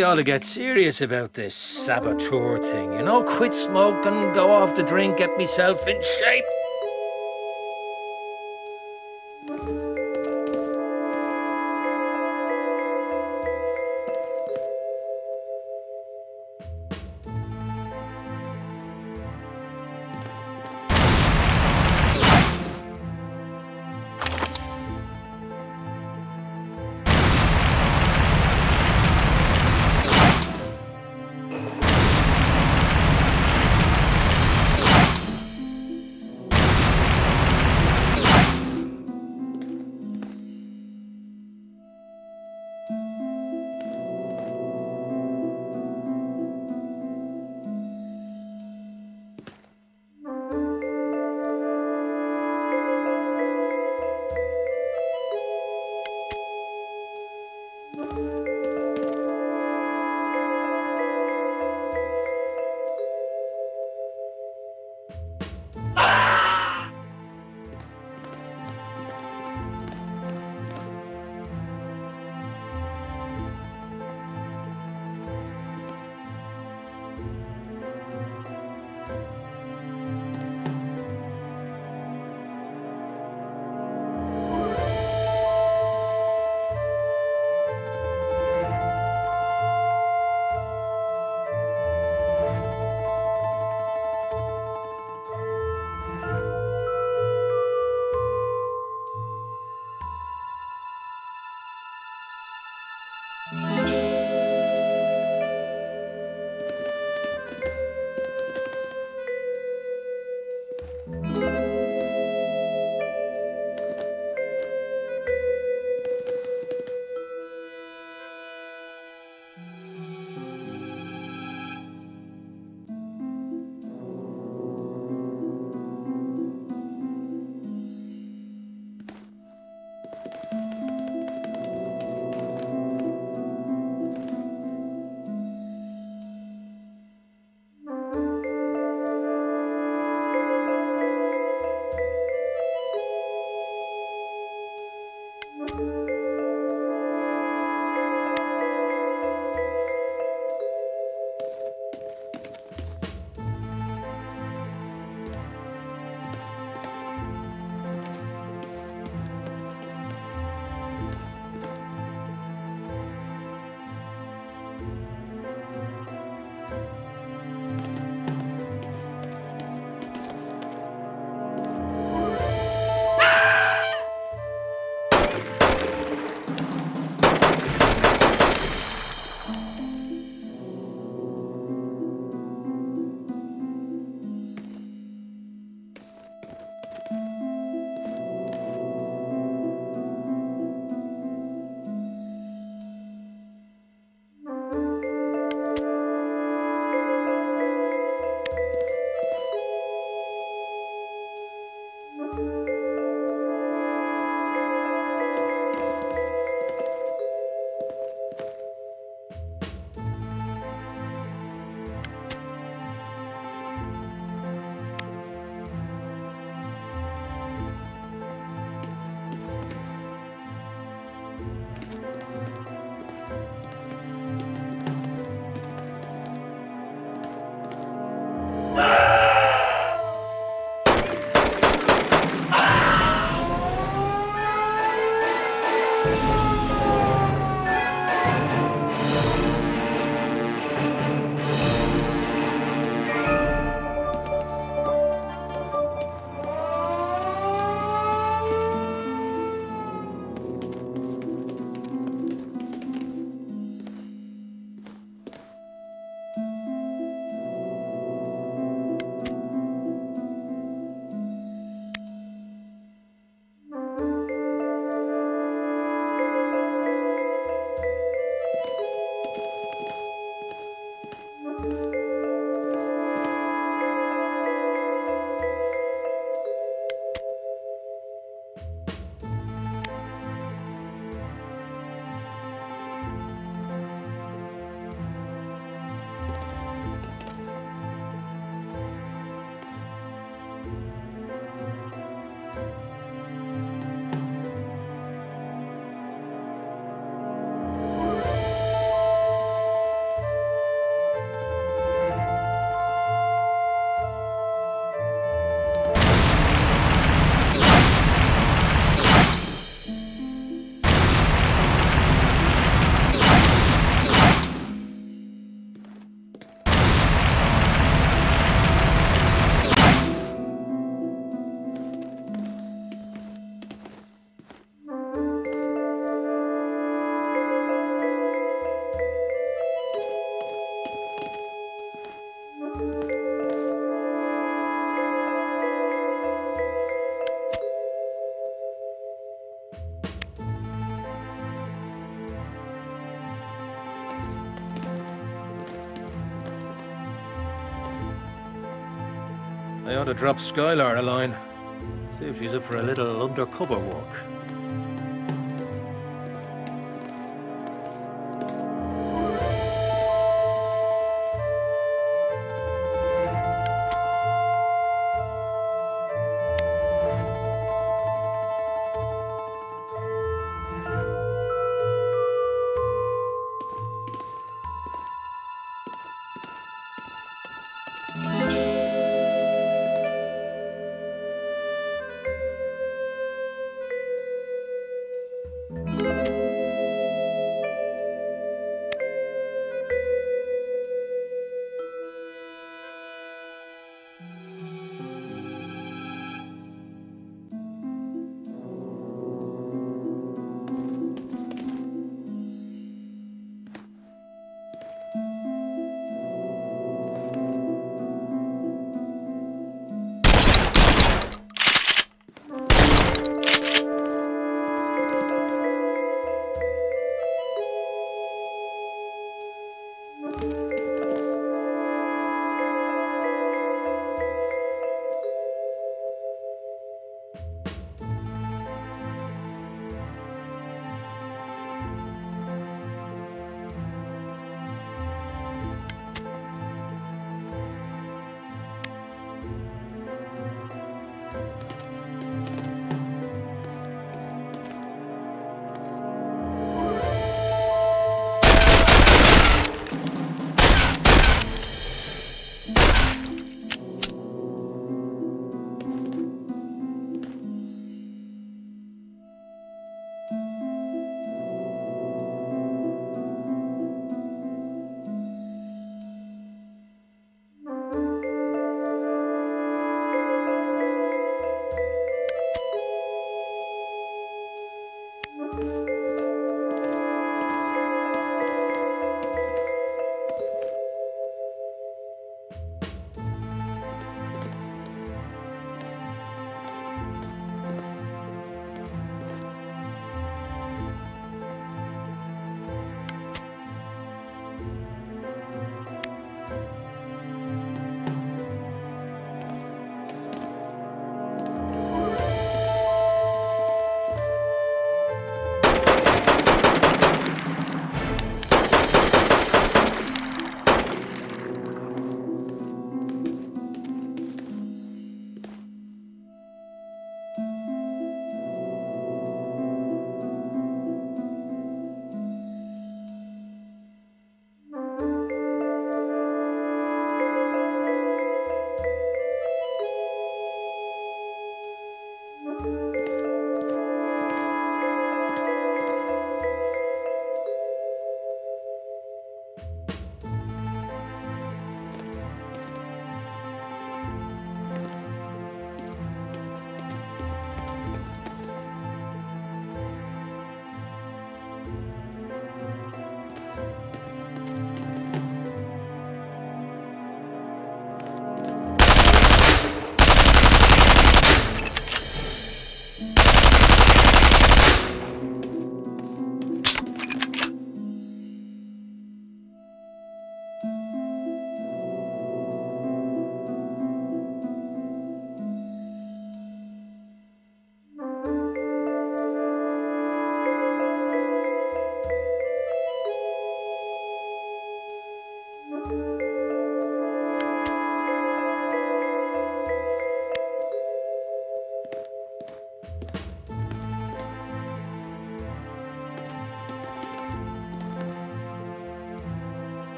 I ought to get serious about this saboteur thing, you know? Quit smoking, go off the drink, get myself in shape. Ought to drop Skylar a line. See if she's up for a little undercover work.